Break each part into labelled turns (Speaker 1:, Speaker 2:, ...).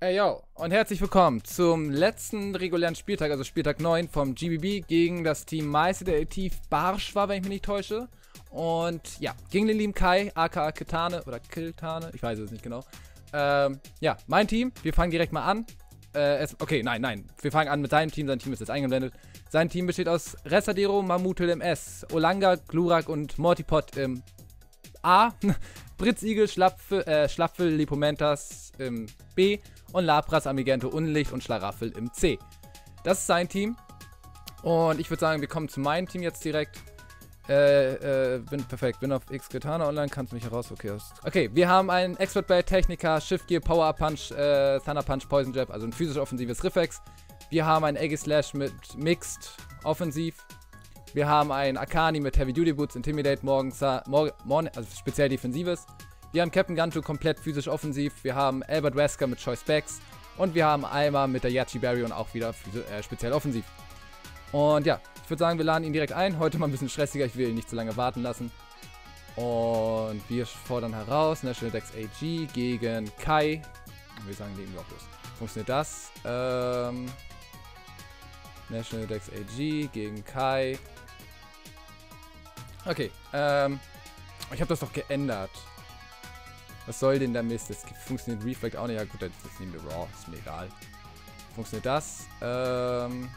Speaker 1: Ey yo, und herzlich willkommen zum letzten regulären Spieltag, also Spieltag 9 vom GBB gegen das Team Meisterdetektiv Barschwa, wenn ich mich nicht täusche. Und ja, gegen den lieben Kai, aka Kitane oder Kiltane, ich weiß es nicht genau. Ähm, ja, mein Team, wir fangen direkt mal an. Äh, es, okay, nein, nein, wir fangen an mit seinem Team, sein Team ist jetzt eingeblendet. Sein Team besteht aus Resadero, Mamutel im S, Olanga, Glurak und Mortipot im A, Britzigel, Schlapfel, äh, Schlapfel, Lipomentas im B und Lapras, Amigento, Unlicht und Schlaraffel im C. Das ist sein Team. Und ich würde sagen, wir kommen zu meinem Team jetzt direkt. Äh, äh, bin perfekt. Bin auf X Katana online, kannst mich heraus. Okay, okay, wir haben einen Expert Blade, Techniker, Shift Gear, Power Punch, äh, Thunder Punch, Poison Jab, also ein physisch offensives Riffex. Wir haben einen Eggy Slash mit Mixed Offensiv. Wir haben einen Akani mit Heavy Duty Boots, Intimidate, Morgensa, Morgen, Morgen, also speziell Defensives. Wir haben Captain Gantu komplett physisch offensiv. Wir haben Albert Wesker mit Choice Backs. Und wir haben Alma mit der Yachi Barry und auch wieder äh, speziell offensiv. Und ja, ich würde sagen, wir laden ihn direkt ein. Heute mal ein bisschen stressiger, ich will ihn nicht zu lange warten lassen. Und wir fordern heraus National Dex AG gegen Kai. Und wir sagen, legen wir auch los. Funktioniert das? Ähm, National Dex AG gegen Kai. Okay, ähm, ich habe das doch geändert. Was soll denn der Mist? Das funktioniert Reflect auch nicht. Ja gut, das nehmen wir Raw. Ist mir egal. Funktioniert das? Ähm,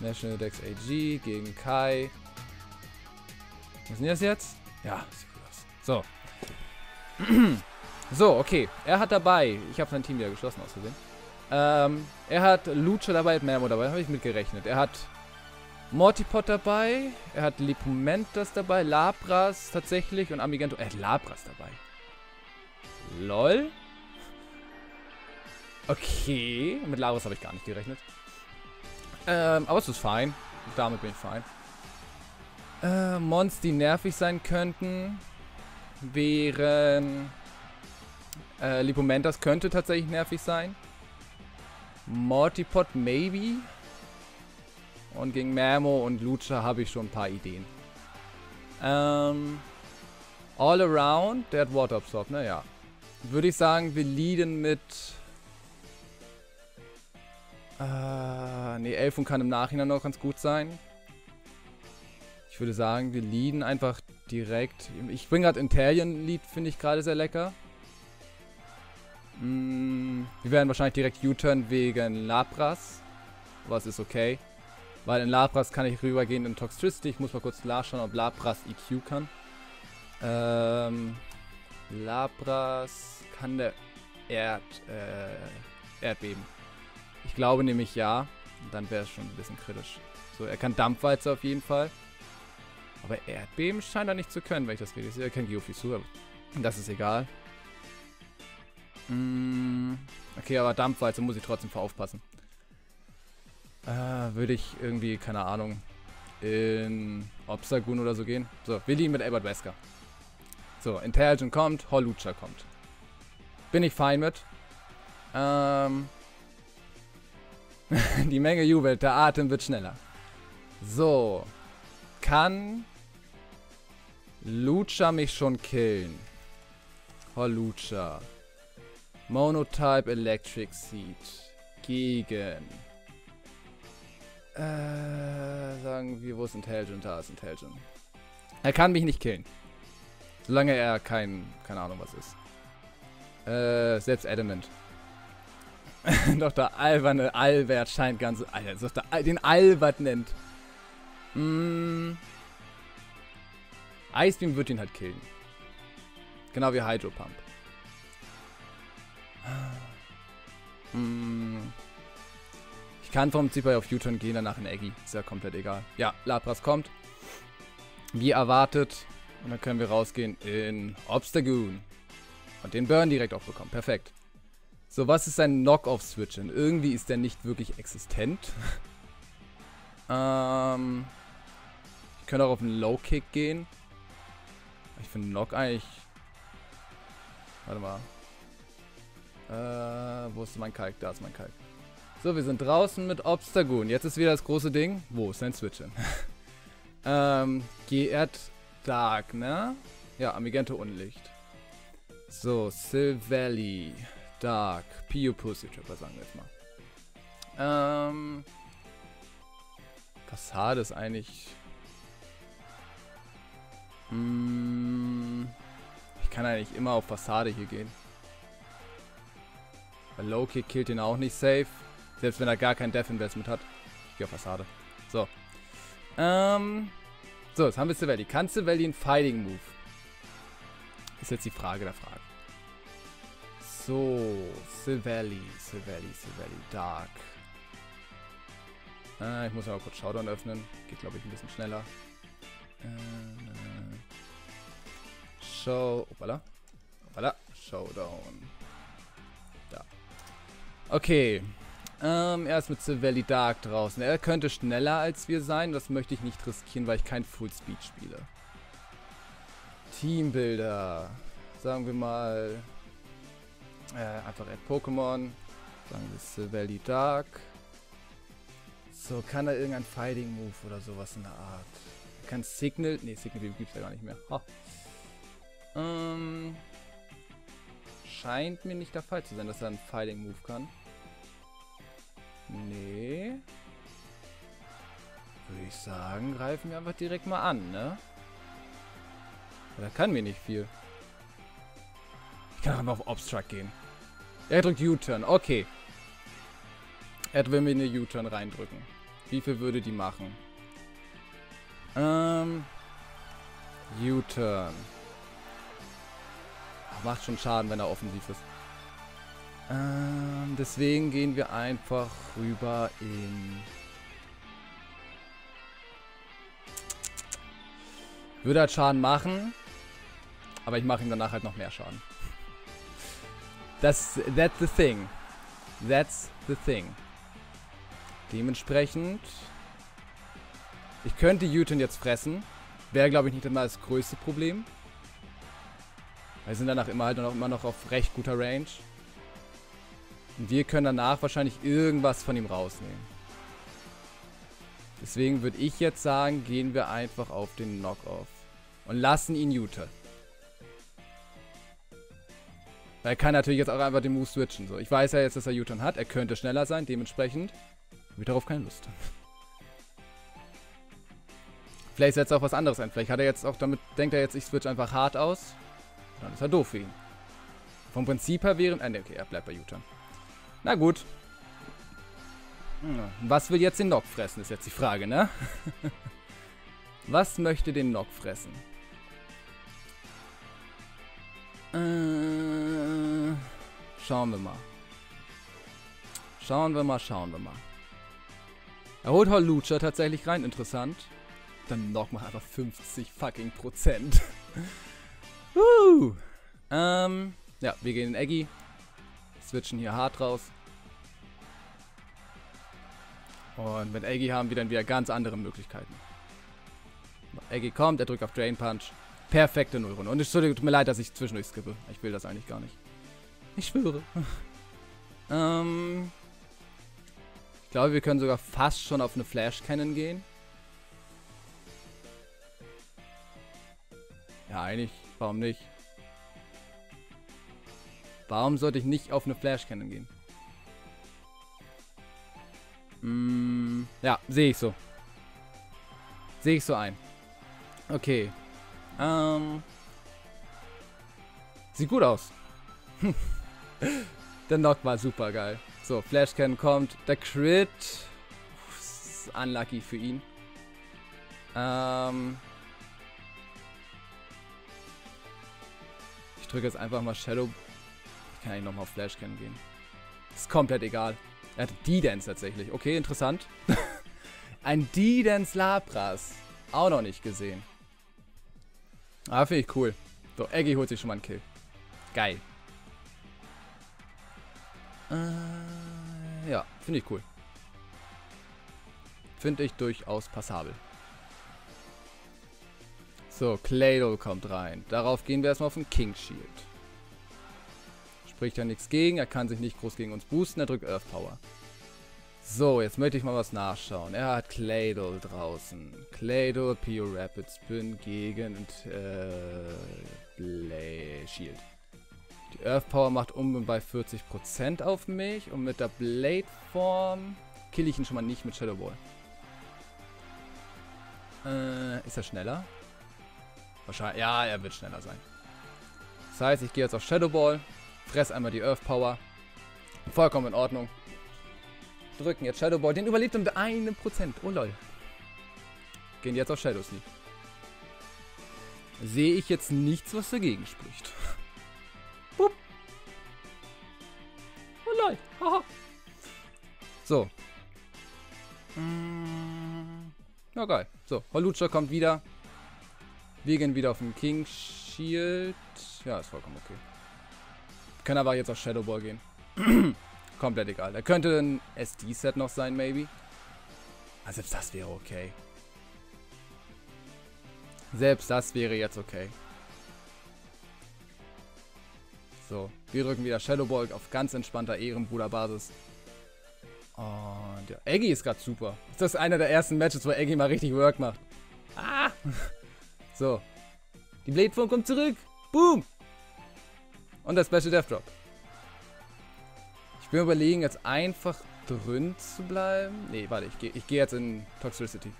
Speaker 1: National Dex AG gegen Kai. Funktioniert das jetzt? Ja, sieht gut aus. So. so, okay. Er hat dabei. Ich habe sein Team wieder geschlossen aus Versehen. Ähm, er hat Lucha dabei, hat Mermo dabei. Habe ich mitgerechnet. Er hat Mortipot dabei. Er hat Lipumentas dabei. Labras tatsächlich. Und Amigento. Er hat Labras dabei. LOL. Okay. Mit Labras habe ich gar nicht gerechnet. Ähm, aber es ist fein. Damit bin ich fein. Äh, Mons, die nervig sein könnten, wären... Äh, Lipomentas könnte tatsächlich nervig sein. Mortipot maybe. Und gegen Mermo und Lucha habe ich schon ein paar Ideen. Ähm, all Around, der hat Water ne? Ja. Würde ich sagen, wir leaden mit... Äh, ne, Elfung kann im Nachhinein noch ganz gut sein. Ich würde sagen, wir leaden einfach direkt. Ich bin gerade Intellion Lead, finde ich gerade sehr lecker. Mm, wir werden wahrscheinlich direkt U-Turn wegen Lapras. Was ist okay. Weil in Lapras kann ich rübergehen in Toxtricity. Ich muss mal kurz nachschauen, ob Lapras EQ kann. Ähm, Lapras kann der Erd, äh, Erdbeben. Ich glaube nämlich ja. Dann wäre es schon ein bisschen kritisch. So, er kann Dampfwalze auf jeden Fall. Aber Erdbeben scheint er nicht zu können, wenn ich das richtig sehe. Er kann Geofisu, aber das ist egal. Mm, okay, aber Dampfwalze muss ich trotzdem vor aufpassen. Äh, würde ich irgendwie, keine Ahnung, in Obstagoon oder so gehen. So, wir liegen mit Albert Wesker. So, Intelligent kommt, Holucha kommt. Bin ich fein mit. Ähm, die Menge jubelt, der Atem wird schneller. So. Kann Lucha mich schon killen? Holucha. Monotype Electric Seed. Gegen äh, sagen wir, wo ist Intelligent? Da ist Intelligent. Er kann mich nicht killen. Solange er kein, keine Ahnung was ist. Äh, selbst Adamant. Doch der alberne Albert scheint ganz... Alter, doch der, den Albert nennt. Mm. Icebeam wird ihn halt killen. Genau wie Hydro Pump. Mm. Kann vom Prinzip auf U-Turn gehen, danach in Eggy. Ist ja komplett egal. Ja, Lapras kommt. Wie erwartet. Und dann können wir rausgehen in Obstagoon. Und den Burn direkt auch bekommen. Perfekt. So, was ist ein Knock-Off-Switch? Irgendwie ist der nicht wirklich existent. ähm, ich könnte auch auf einen Low-Kick gehen. Ich finde Knock eigentlich... Warte mal. Äh, wo ist mein Kalk? Da ist mein Kalk. So, wir sind draußen mit Obstagoon. Jetzt ist wieder das große Ding. Wo ist dein Switch ähm, Geert Dark, ne? Ja, Amigento Unlicht. So, Silvally. Dark. Pio Pussy Trapper, sagen wir jetzt mal. Ähm. Fassade ist eigentlich. Hm, ich kann eigentlich immer auf Fassade hier gehen. Weil Low-Kick killt ihn auch nicht safe. Selbst wenn er gar kein Death-Investment hat. Ich auf Fassade. So. Ähm. So, jetzt haben wir Civelli. Kann Civelli einen Fighting-Move? Ist jetzt die Frage der Frage. So, Civelli, Civelli, Civelli, Dark. Äh, ich muss aber kurz Showdown öffnen. Geht, glaube ich, ein bisschen schneller. Äh, Show. Opala. Opala. Showdown. Da. Okay. Ähm, er ist mit Civelli Dark draußen. Er könnte schneller als wir sein. Das möchte ich nicht riskieren, weil ich kein Fullspeed spiele. Teambuilder. Sagen wir mal. Äh, einfach Add Pokémon. Sagen wir Civelli Dark. So, kann er irgendein Fighting Move oder sowas in der Art? Er kann Signal. Ne, Signal gibt es ja gar nicht mehr. Ha. Ähm. Scheint mir nicht der Fall zu sein, dass er einen Fighting Move kann. Nee. Würde ich sagen, greifen wir einfach direkt mal an, ne? Der kann mir nicht viel. Ich kann einfach auf Obstruct gehen. Er drückt U-Turn. Okay. Er will mir eine U-Turn reindrücken. Wie viel würde die machen? Ähm. U-Turn. Macht schon Schaden, wenn er offensiv ist. Ähm, deswegen gehen wir einfach rüber in... Würde halt Schaden machen. Aber ich mache ihm danach halt noch mehr Schaden. Das, that's the thing. That's the thing. Dementsprechend... Ich könnte Juten jetzt fressen. Wäre, glaube ich, nicht immer das größte Problem. Wir sind danach immer halt noch, immer noch auf recht guter Range. Und wir können danach wahrscheinlich irgendwas von ihm rausnehmen. Deswegen würde ich jetzt sagen, gehen wir einfach auf den Knockoff. Und lassen ihn. Weil er kann natürlich jetzt auch einfach den Move switchen. So. Ich weiß ja jetzt, dass er U-Turn hat. Er könnte schneller sein. Dementsprechend habe ich darauf keine Lust. Vielleicht setzt er auch was anderes ein. Vielleicht hat er jetzt auch damit, denkt er jetzt, ich switch einfach hart aus. Dann ist er doof für ihn. Vom Prinzip her wäre... Äh, ne, okay, er bleibt bei U-Turn. Na gut. Was will jetzt den Nock fressen, ist jetzt die Frage, ne? was möchte den Nock fressen? Äh, schauen wir mal. Schauen wir mal, schauen wir mal. Er holt Lucha tatsächlich rein, interessant. Dann Nock macht einfach 50 fucking Prozent. uh. Ähm, ja, wir gehen in Eggy. Switchen hier hart raus. Und mit Eggy haben wir dann wieder ganz andere Möglichkeiten. Eggy kommt, er drückt auf Drain Punch. Perfekte Nullrunde. Und es tut mir leid, dass ich zwischendurch skippe. Ich will das eigentlich gar nicht. Ich schwöre. ähm, ich glaube, wir können sogar fast schon auf eine Flash Cannon gehen. Ja, eigentlich. Warum nicht? Warum sollte ich nicht auf eine Flash Cannon gehen? Mm, ja, sehe ich so. Sehe ich so ein. Okay. Ähm. Sieht gut aus. der Knock war super geil. So, Flashcan kommt. Der Crit. Ist unlucky für ihn. Ähm. Ich drücke jetzt einfach mal Shadow. Kann eigentlich nochmal auf Flashcan gehen. Ist komplett egal. Er hat D-Dance tatsächlich. Okay, interessant. Ein D-Dance Lapras. Auch noch nicht gesehen. Ah, finde ich cool. So, Eggy holt sich schon mal einen Kill. Geil. Äh, ja, finde ich cool. Finde ich durchaus passabel. So, Claydol kommt rein. Darauf gehen wir erstmal auf den King Shield. Spricht ja nichts gegen. Er kann sich nicht groß gegen uns boosten. Er drückt Earth Power. So, jetzt möchte ich mal was nachschauen. Er hat Claydol draußen. Claydol, Pio Rapid Spin gegen äh, Blay Shield. Die Earth Power macht um bei 40% auf mich. Und mit der Blade Form kill ich ihn schon mal nicht mit Shadow Ball. Äh, ist er schneller? Wahrscheinlich. Ja, er wird schneller sein. Das heißt, ich gehe jetzt auf Shadow Ball. Fress einmal die Earth Power. Vollkommen in Ordnung. Drücken jetzt Shadow Ball. Den überlebt er einem Prozent. Oh lol. Gehen jetzt auf Shadow Sleep. Sehe ich jetzt nichts, was dagegen spricht. Bup. Oh lol. Haha. So. Mm. Ja, geil. So, Holucha kommt wieder. Wir gehen wieder auf den King Shield. Ja, ist vollkommen okay. Können aber jetzt auf Shadow Ball gehen. Komplett egal. Da könnte ein SD-Set noch sein, maybe. Also selbst das wäre okay. Selbst das wäre jetzt okay. So, wir drücken wieder Shadow Ball auf ganz entspannter Ehrenbruderbasis. Und ja, Eggy ist gerade super. Das ist einer der ersten Matches, wo Eggy mal richtig Work macht. Ah! So. Die Form kommt zurück. Boom! Und der Special Death Drop. Ich bin überlegen, jetzt einfach drin zu bleiben. Nee, warte, ich gehe ich geh jetzt in Toxicity.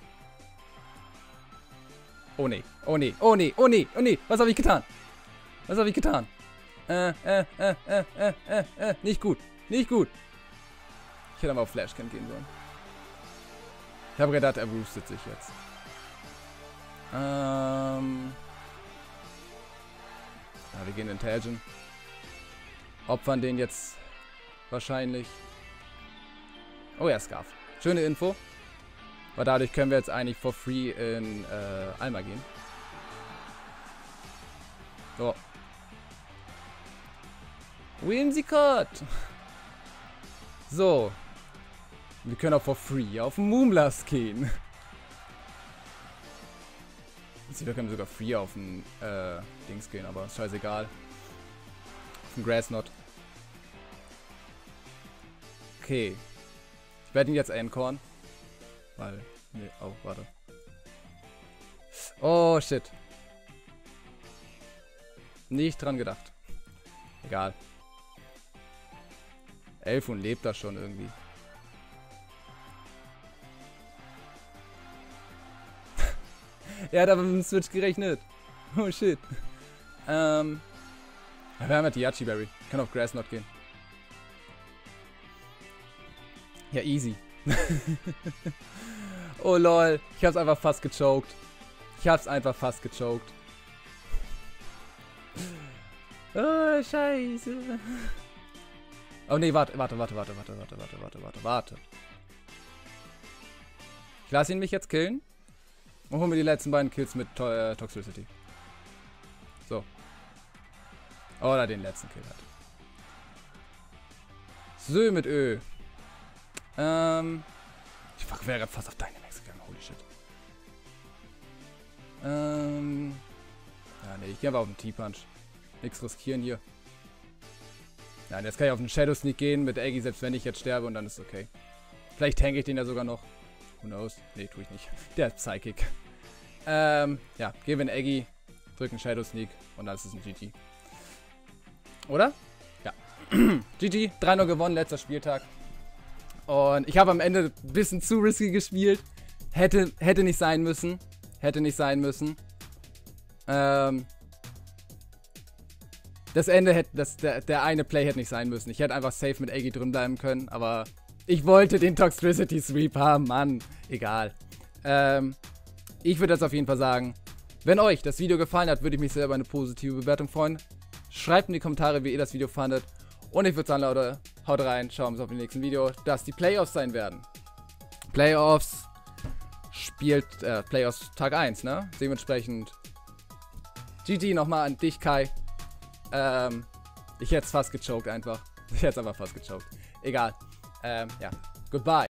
Speaker 1: Oh nee, oh nee, oh nee, oh nee, oh nee, was habe ich getan? Was habe ich getan? Äh, äh, äh, äh, äh, äh, äh, nicht gut, nicht gut. Ich hätte mal auf Flashcam gehen sollen. Ich habe gedacht, er boostet sich jetzt. Ähm. Ja, wir gehen in Intelligent. Opfern den jetzt wahrscheinlich. Oh ja, Scarf. Schöne Info. Weil dadurch können wir jetzt eigentlich for free in äh, Alma gehen. So. Whimsicott! So. Wir können auch for free auf Moonblast gehen. Wir können sogar free auf den äh, Dings gehen, aber ist scheißegal. Den Grassnot. Okay. Ich werde ihn jetzt Ancorn. Weil. Nee, oh, warte. Oh, shit. Nicht dran gedacht. Egal. Elfun lebt da schon irgendwie. er hat aber mit dem Switch gerechnet. Oh shit. Ähm. Ja, wir haben ja die Yachi Berry. Kann auf Grassnot gehen. Ja, easy. oh lol. Ich hab's einfach fast gechoked. Ich hab's einfach fast gechoked. Oh, scheiße. Oh nee, warte, warte, warte, warte, warte, warte, warte, warte, warte, warte. Ich lasse ihn mich jetzt killen. Und hol mir die letzten beiden Kills mit to äh, Toxicity. So. Oder den letzten Kill hat. Sö mit Ö. Ähm. Ich wäre gerade fast auf Dynamax gegangen. Holy shit. Ähm. Ja, nee, ich gehe aber auf den T-Punch. Nichts riskieren hier. Nein, jetzt kann ich auf den Shadow Sneak gehen mit Aggie, selbst wenn ich jetzt sterbe und dann ist es okay. Vielleicht tanke ich den ja sogar noch. Who knows? Nee, tue ich nicht. Der hat Psychic. Ähm, ja, gehen wir in Aggie, drücken Shadow Sneak und dann ist es ein GG. Oder? Ja. GG, 3-0 gewonnen, letzter Spieltag. Und ich habe am Ende ein bisschen zu risky gespielt. Hätte, hätte nicht sein müssen. Hätte nicht sein müssen. Ähm, das Ende hätte, das, der, der eine Play hätte nicht sein müssen. Ich hätte einfach safe mit Aggie drin bleiben können, aber ich wollte den Toxicity Sweep haben, Mann. Egal. Ähm, ich würde das auf jeden Fall sagen. Wenn euch das Video gefallen hat, würde ich mich sehr über eine positive Bewertung freuen. Schreibt in die Kommentare, wie ihr das Video fandet. Und ich würde sagen, Leute, haut rein, schauen wir uns auf dem nächsten Video, dass die Playoffs sein werden. Playoffs spielt, äh, Playoffs Tag 1, ne? Dementsprechend GG nochmal an dich, Kai. Ähm, ich hätte es fast gechoked einfach. Ich hätte es einfach fast gechoked. Egal. Ähm, ja. Goodbye.